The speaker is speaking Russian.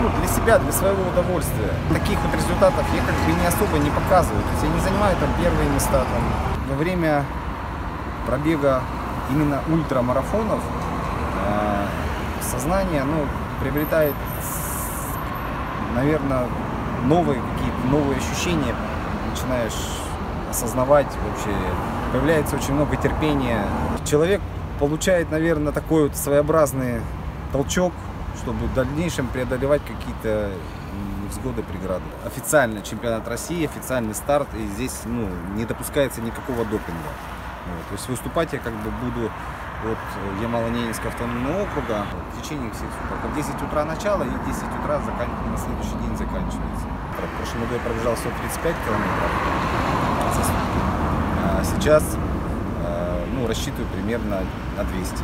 ну, для себя, для своего удовольствия. Таких вот результатов я как бы не особо не показываю. То есть я не занимаю там первые места. Там. Во время пробега именно ультрамарафонов э, сознание ну, приобретает, наверное, новые какие-то новые ощущения. Начинаешь осознавать вообще. Появляется очень много терпения. Человек получает, наверное, такой вот своеобразный толчок, чтобы в дальнейшем преодолевать какие-то невзгоды, преграды. Официально чемпионат России, официальный старт, и здесь ну, не допускается никакого допинга. Вот. То есть выступать я как бы буду от Ямало-Ненецкого автономного округа в течение всех суток. В 10 утра начало и 10 утра закан... на следующий день заканчивается. В прошлом году я пробежал 135 километров за сутки. А сейчас э, ну, рассчитываю примерно на 200.